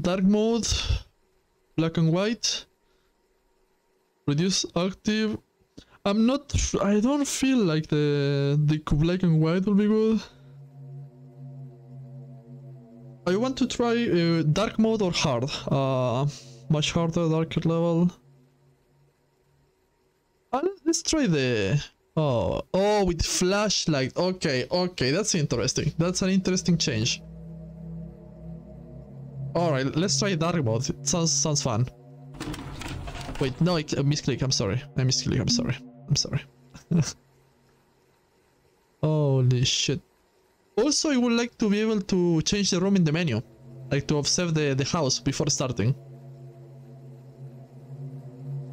dark mode, black and white, reduce active. I'm not. I don't feel like the the black and white will be good. I want to try uh, dark mode or hard. Uh, much harder, darker level. Uh, let's try the. Oh, oh, with flashlight. Okay, okay, that's interesting. That's an interesting change. Alright, let's try dark mode. It sounds sounds fun. Wait, no, I, I uh, misclick. I'm sorry. I misclick. I'm sorry. I'm sorry. Holy shit. Also, I would like to be able to change the room in the menu. Like to observe the, the house before starting.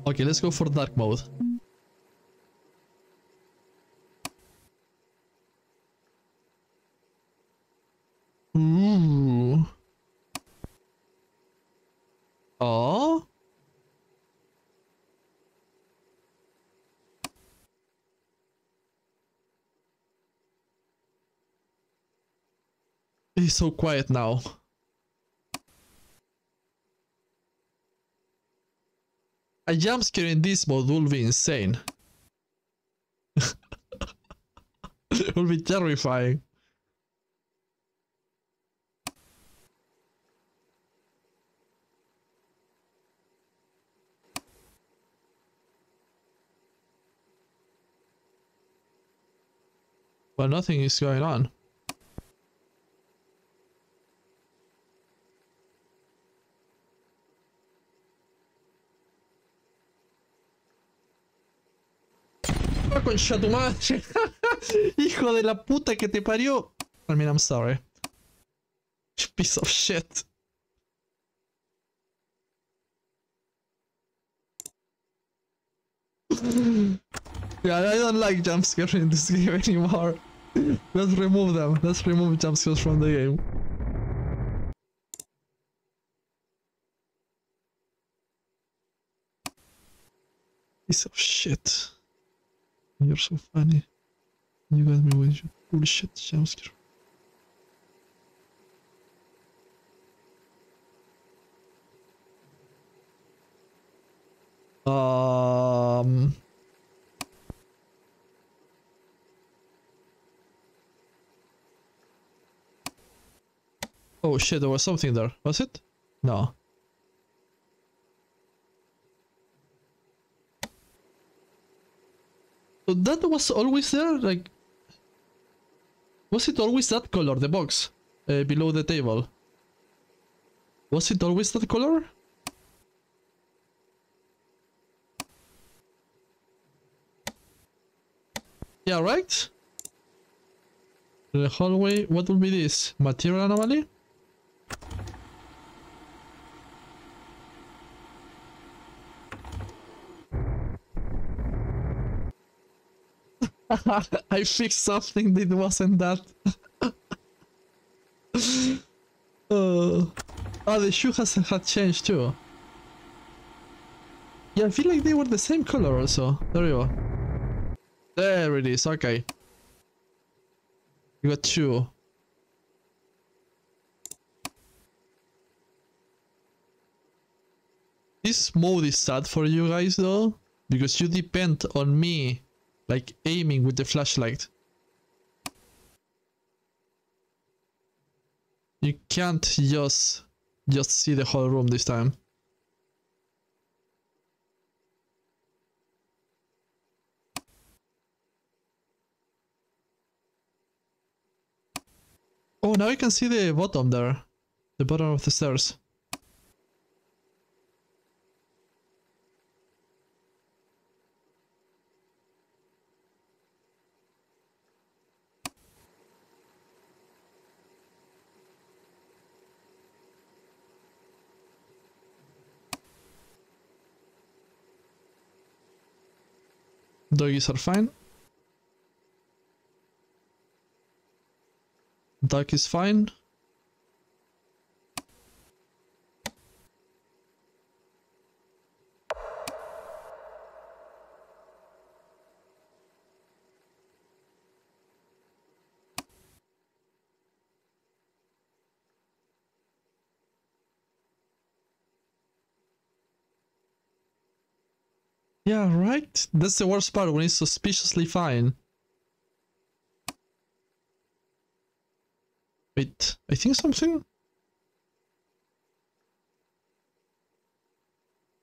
Okay, let's go for dark mode. Ooh. Oh. He's so quiet now. A jump scare in this mode will be insane. it will be terrifying. But nothing is going on. Concha tu madre. Hijo de la puta que te parió. I mean, I'm sorry. Piece of shit. yeah, I don't like jump scares in this game anymore. Let's remove them. Let's remove jump scares from the game. Piece of shit. You're so funny. You got me with your bullshit jumpscare. Um. Oh shit, there was something there. Was it? No. That was always there? Like... Was it always that color, the box? Uh, below the table? Was it always that color? Yeah, right? The hallway, what would be this? Material anomaly? I fixed something that wasn't that. uh, oh, the shoe has had changed too. Yeah, I feel like they were the same color also. There you go. There it is, okay. You got two. This mode is sad for you guys though, because you depend on me like aiming with the flashlight. You can't just just see the whole room this time. Oh, now you can see the bottom there. The bottom of the stairs. Doggies are fine. Duck is fine. Yeah, right? That's the worst part when it's suspiciously fine. Wait, I think something?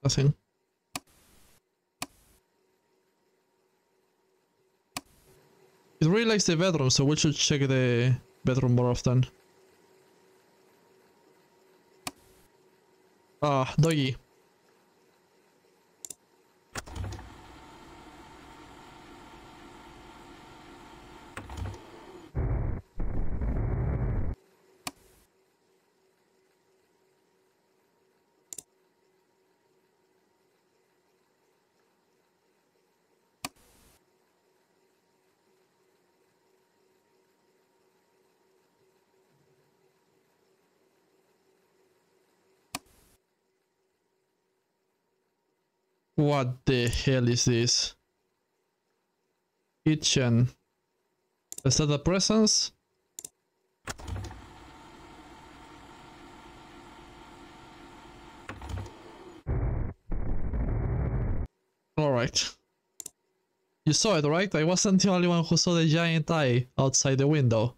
Nothing. It really likes the bedroom, so we should check the bedroom more often. Ah, doggy. What the hell is this? Kitchen. Is that a presence? Alright. You saw it, right? I wasn't the only one who saw the giant eye outside the window.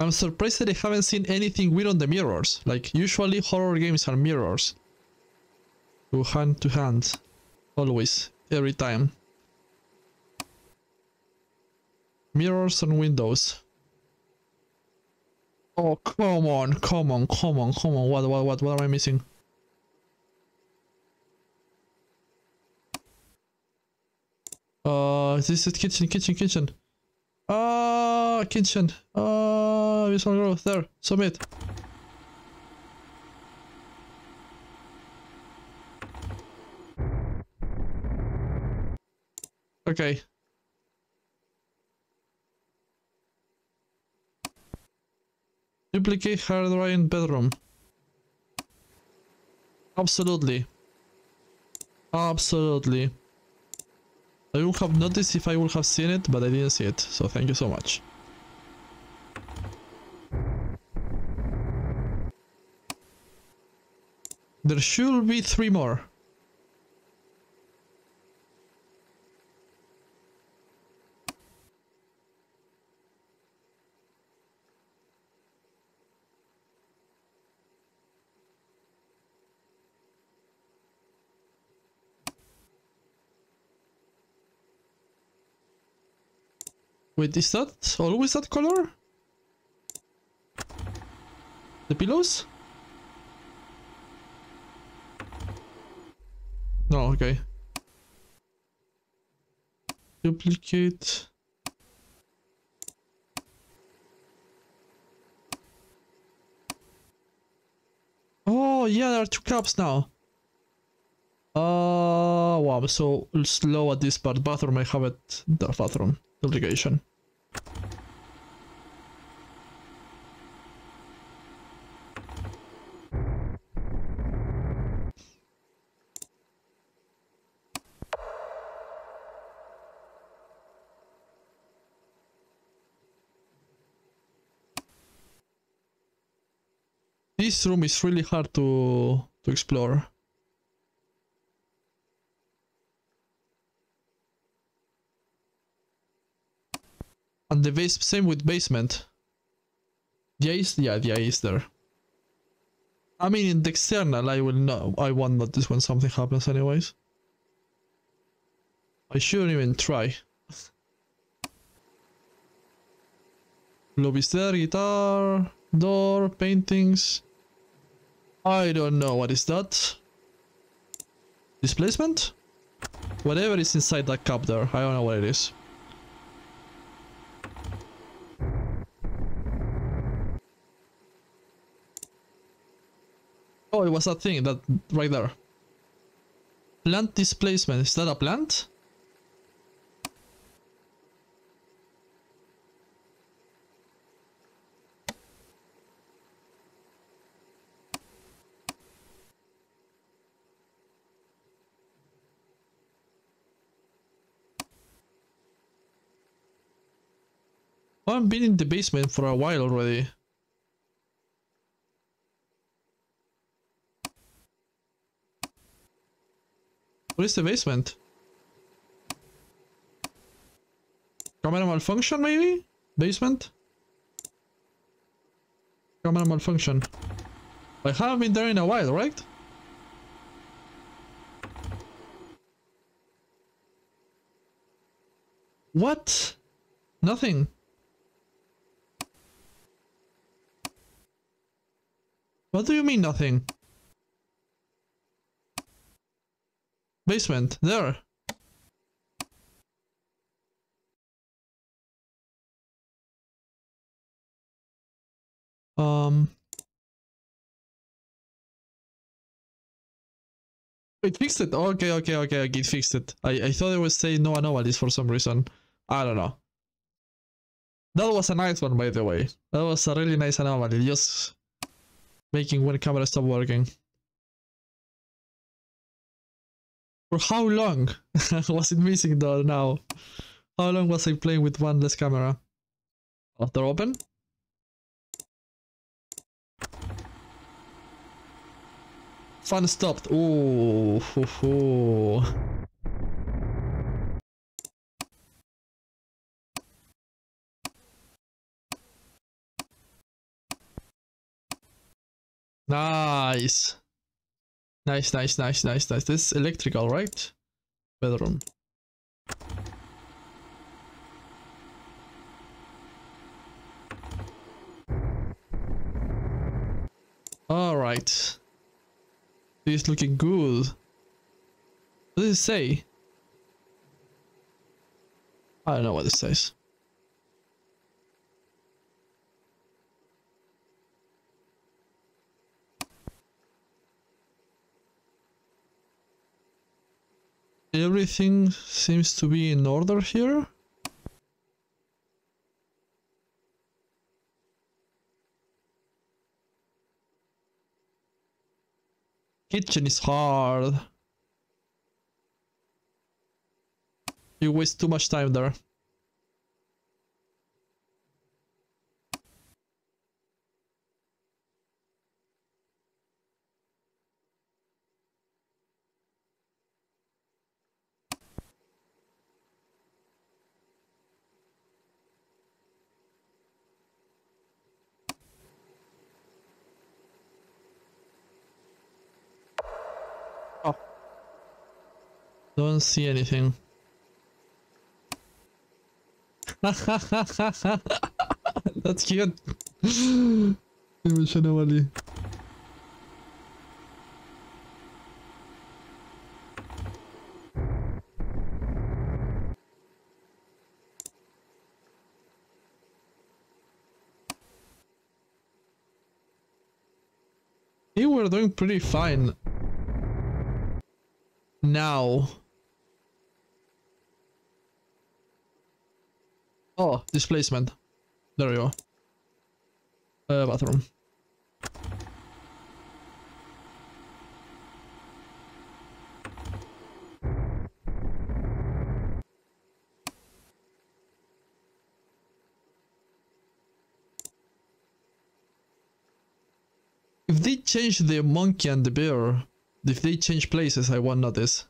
I'm surprised that I haven't seen anything weird on the mirrors. Like, usually horror games are mirrors. To hand to hand. Always. Every time. Mirrors and windows. Oh, come on, come on, come on, come on. What, what, what, what am I missing? Uh, this is kitchen, kitchen, kitchen. Ah, uh, kitchen. Ah, uh, visual growth. There. Submit. Okay. Duplicate hard drive in bedroom. Absolutely. Absolutely. I would have noticed if I would have seen it, but I didn't see it, so thank you so much. There should be three more. Wait, is that always that color? The pillows? No, okay. Duplicate. Oh, yeah, there are two cups now. Uh, wow, I'm so slow at this part. Bathroom, I have it. The bathroom. Duplication. This room is really hard to to explore. And the base, same with basement. The ice, yeah, the ice there. I mean, in the external, I will know. I won't notice when something happens, anyways. I shouldn't even try. Lobby's there, guitar, door, paintings. I don't know what is that. Displacement? Whatever is inside that cup there, I don't know what it is. Oh, it was that thing, that right there. Plant displacement, is that a plant? I've been in the basement for a while already. What is the basement? Camera malfunction maybe? Basement? Camera malfunction. I haven't been there in a while, right? What? Nothing. What do you mean nothing? Basement, there. Um. It fixed it. Okay, okay, okay. It fixed it. I, I thought it was saying no anomalies for some reason. I don't know. That was a nice one, by the way. That was a really nice anomaly. Just making one camera stop working. For how long was it missing though now? How long was I playing with one less camera? They're open? Fun stopped. Ooh, hoo, hoo. Nice. Nice, nice, nice, nice, nice. This is electrical, right? Bedroom. Alright. This is looking good. What does it say? I don't know what this says. Everything seems to be in order here. Kitchen is hard. You waste too much time there. Don't see anything. That's cute. You were doing pretty fine. Now. Oh, displacement. There you go. Uh, bathroom. If they change the monkey and the bear, if they change places, I won't notice.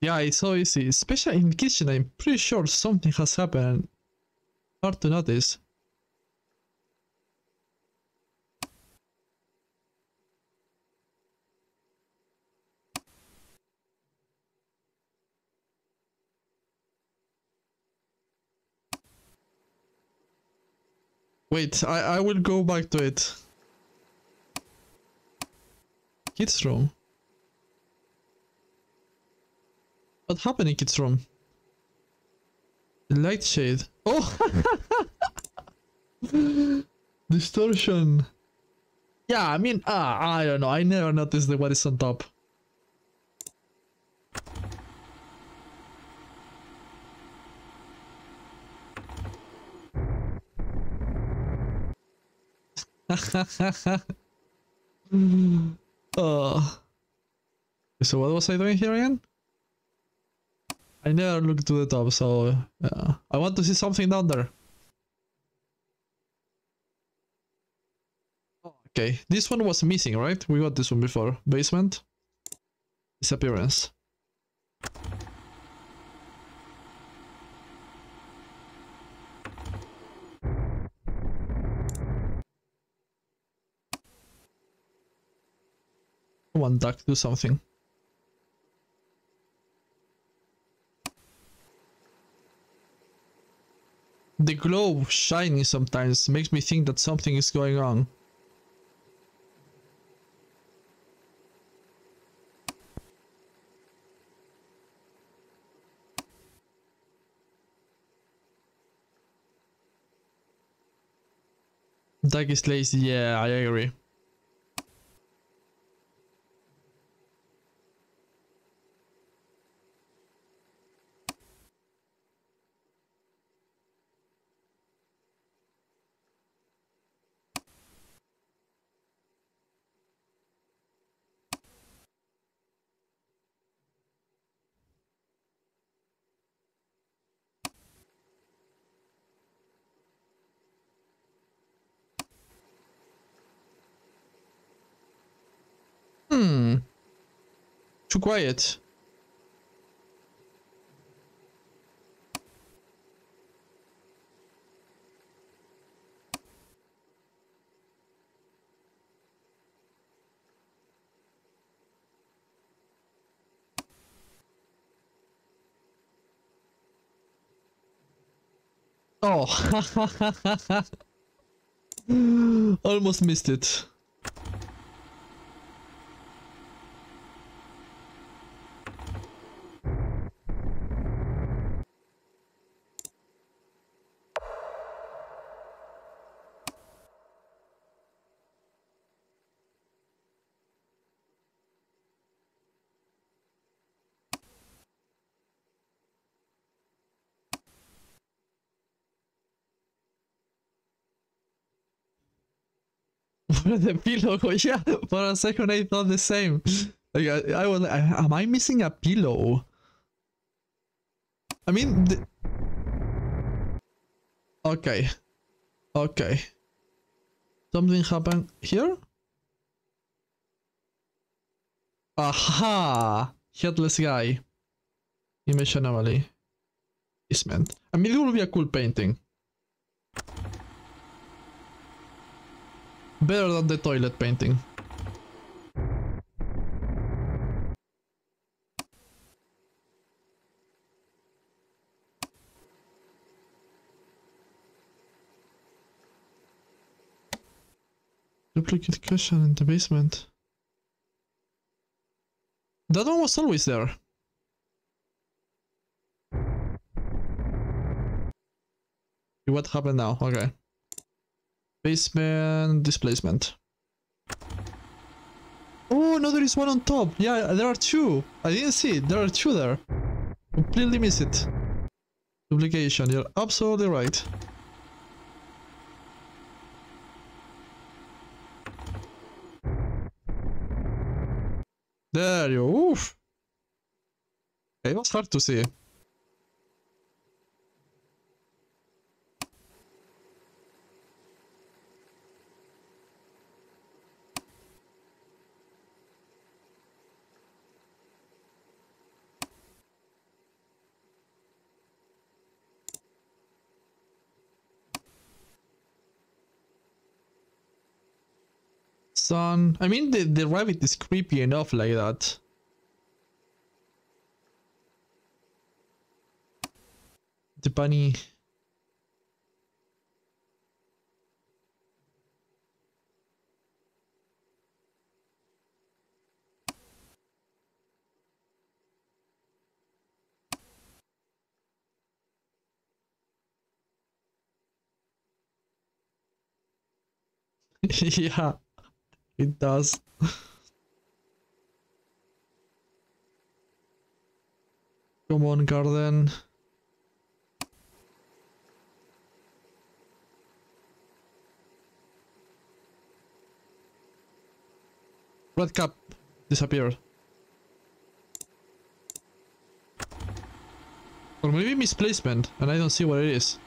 Yeah, it's so easy. Especially in the kitchen, I'm pretty sure something has happened. Hard to notice. Wait, I, I will go back to it. Kids room. What happened in kids room? Light shade. Oh! Distortion. Yeah, I mean, uh, I don't know. I never noticed the what is on top. oh. So what was I doing here again? I never look to the top, so yeah. I want to see something down there. Okay, this one was missing, right? We got this one before. Basement. Disappearance. Come on, duck, do something. The glow shining sometimes makes me think that something is going on. Duck is lazy, yeah, I agree. Too quiet. Oh, almost missed it. For the pillow, yeah. For a second, I thought the same. Like I, I was, like, am I missing a pillow? I mean, okay, okay. Something happened here. Aha! Headless guy. Image anomaly. meant. I mean, it will be a cool painting. Better than the toilet painting. Duplicate cushion in the basement. That one was always there. What happened now? Okay. Basement displacement. Oh, no, there is one on top. Yeah, there are two. I didn't see it. There are two there. Completely miss it. Duplication. You're absolutely right. There you. Oof. It was hard to see. I mean, the, the rabbit is creepy enough like that. The bunny. yeah. It does. Come on, garden. Red cap disappeared. Or maybe misplacement, and I don't see what it is.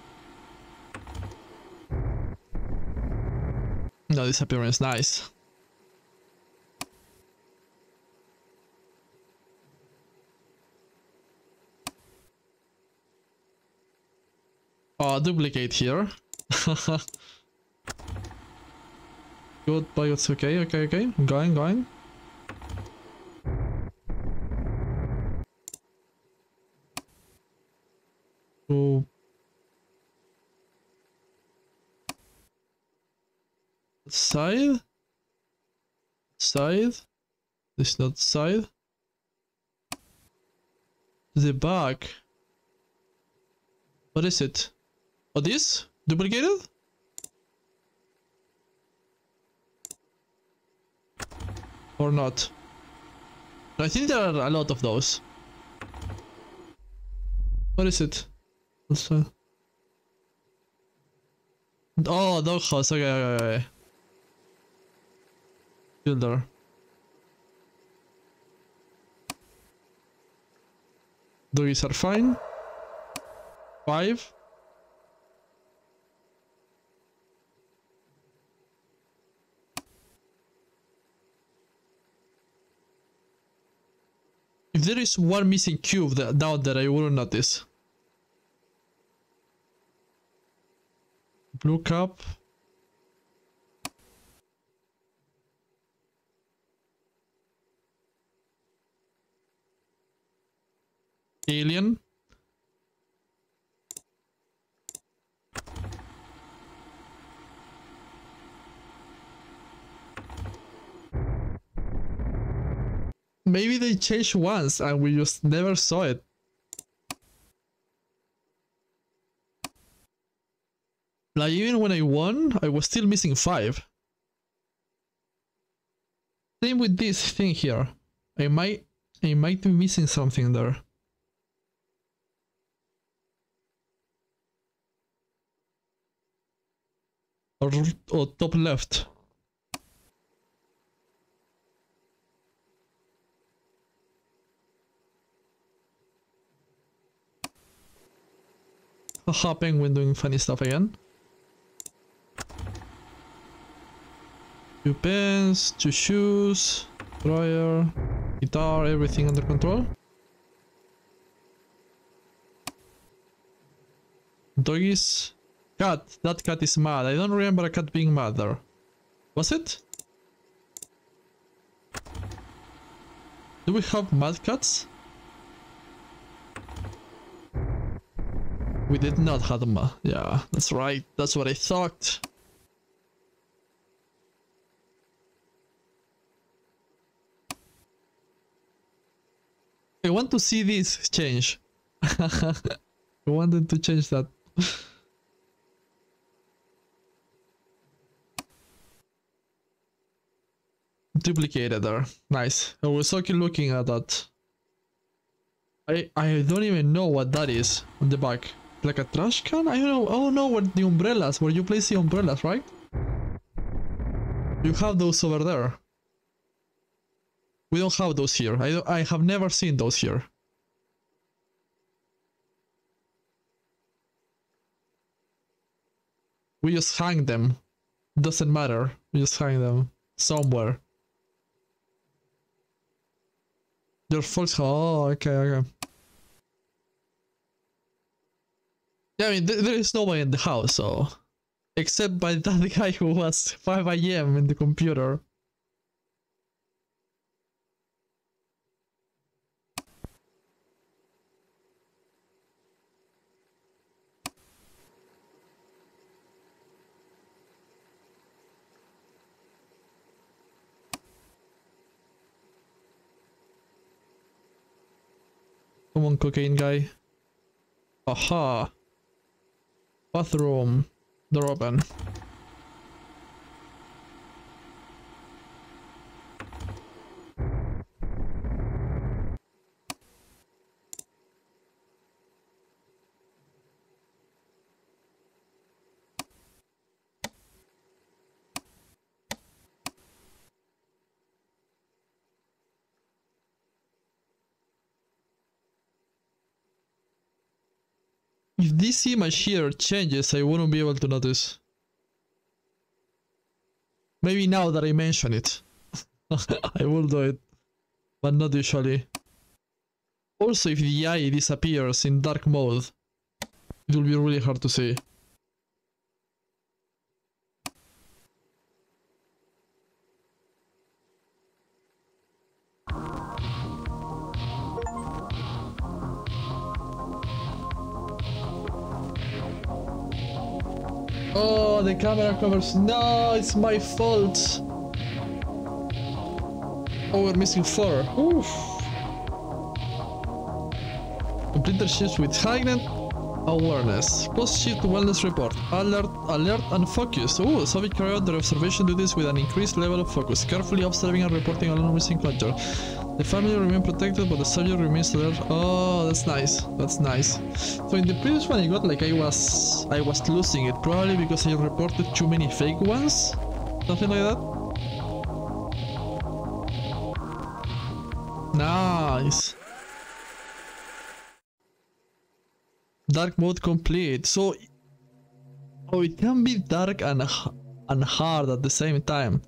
No disappearance, nice. Oh, duplicate here. Good, but it's okay, okay, okay. Going, going. To side, side. This not side. The back. What is it? Oh, this duplicated? Or not? I think there are a lot of those. What is it? What's that? Oh, doghouse. Okay, okay, okay. Builder. Doggies are fine. Five. If there is one missing cube that, down there, I wouldn't notice. Blue cup. Alien. Maybe they changed once and we just never saw it. Like even when I won, I was still missing five. Same with this thing here. I might I might be missing something there. Or, or top left. Hopping when doing funny stuff again. Two pens, two shoes, dryer, guitar, everything under control. Doggies. Cat. That cat is mad. I don't remember a cat being mad there. Was it? Do we have mad cats? We did not them. Yeah, that's right. That's what I thought. I want to see this change. I wanted to change that. Duplicated there. Nice. I was okay looking at that. I I don't even know what that is on the back. Like a trash can? I don't know. Oh no, what the umbrellas, where you place the umbrellas, right? You have those over there. We don't have those here. I, I have never seen those here. We just hang them. Doesn't matter. We just hang them somewhere. Your folks. Oh, okay, okay. Yeah, I mean, th there is nobody in the house, so except by that guy who was 5 a.m. in the computer. Come on, cocaine guy. Aha. Bathroom. the open. If this image here changes, I wouldn't be able to notice. Maybe now that I mention it. I will do it. But not usually. Also, if the eye disappears in dark mode, it will be really hard to see. The camera covers. No, it's my fault. Oh, we're missing four. Oof. Complete the shifts with heightened awareness. Post shift wellness report. Alert, alert and focus. Ooh, Soviet carry out their observation duties with an increased level of focus, carefully observing and reporting all missing clutter. The family remain protected, but the subject remains alert. Oh, that's nice. That's nice. So in the previous one, I got like I was, I was losing it probably because I reported too many fake ones, something like that. Nice. Dark mode complete. So, oh, it can be dark and and hard at the same time.